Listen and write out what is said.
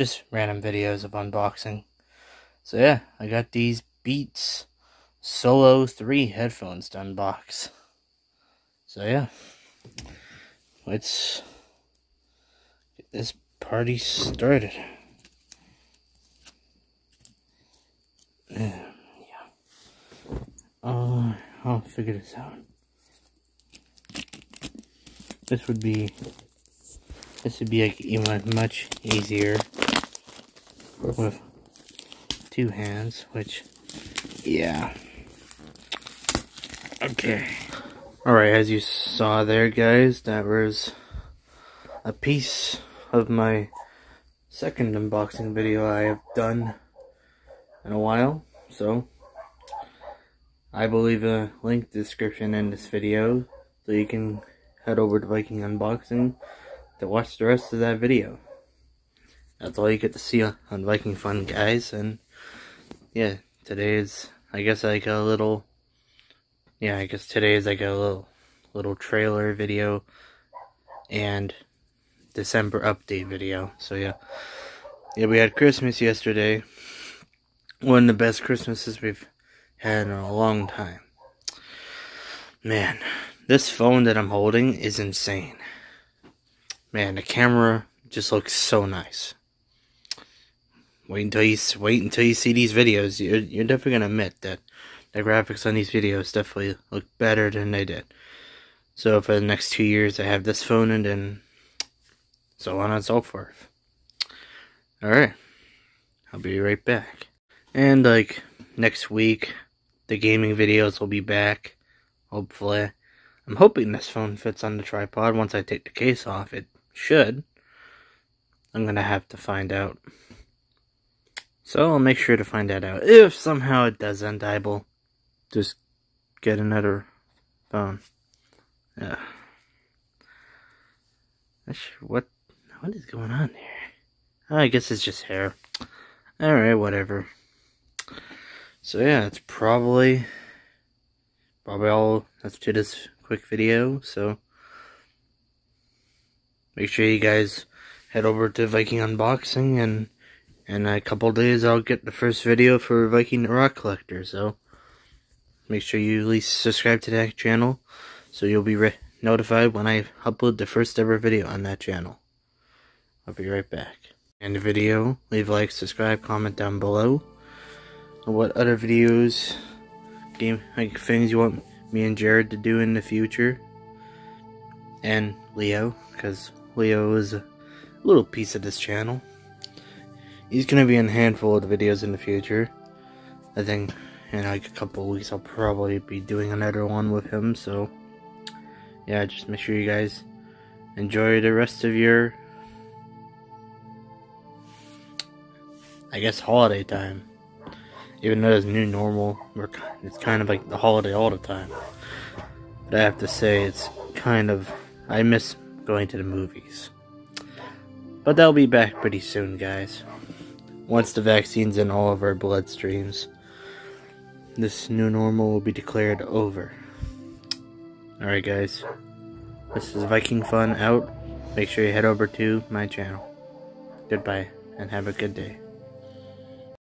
just random videos of unboxing. So yeah, I got these Beats Solo 3 headphones to unbox. So yeah, let's get this party started. Yeah. Uh, I'll figure this out. This would be, this would be like even much easier with two hands, which, yeah. Okay. Alright, as you saw there, guys, that was a piece of my second unboxing video I have done in a while. So, I will leave a link description in this video so you can head over to Viking Unboxing to watch the rest of that video. That's all you get to see on Viking Fun, guys. And yeah, today is, I guess, like a little, yeah, I guess today is like a little, little trailer video and December update video. So yeah, yeah, we had Christmas yesterday one of the best Christmases we've had in a long time. Man, this phone that I'm holding is insane. Man, the camera just looks so nice. Wait until you wait until you see these videos. You're, you're definitely gonna admit that the graphics on these videos definitely look better than they did. So for the next two years, I have this phone, and then so on and so forth. All right, I'll be right back. And like next week, the gaming videos will be back. Hopefully. I'm hoping this phone fits on the tripod. Once I take the case off, it should. I'm gonna have to find out. So I'll make sure to find that out. If somehow it doesn't, I will just get another phone. Yeah. What what is going on there? Oh, I guess it's just hair. Alright, whatever. So yeah, it's probably probably all that's to this quick video. So make sure you guys head over to Viking Unboxing and in a couple days I'll get the first video for Viking Rock Collector. So make sure you at least subscribe to that channel so you'll be notified when I upload the first ever video on that channel. I'll be right back. End the video, leave a like, subscribe, comment down below what other videos, game like things you want me and Jared to do in the future, and Leo, because Leo is a little piece of this channel. He's gonna be in a handful of videos in the future. I think in like a couple weeks I'll probably be doing another one with him. So yeah, just make sure you guys enjoy the rest of your, I guess, holiday time. Even though it's new normal, it's kind of like the holiday all the time. But I have to say, it's kind of. I miss going to the movies. But they'll be back pretty soon, guys. Once the vaccine's in all of our bloodstreams, this new normal will be declared over. Alright, guys. This is Viking Fun out. Make sure you head over to my channel. Goodbye, and have a good day.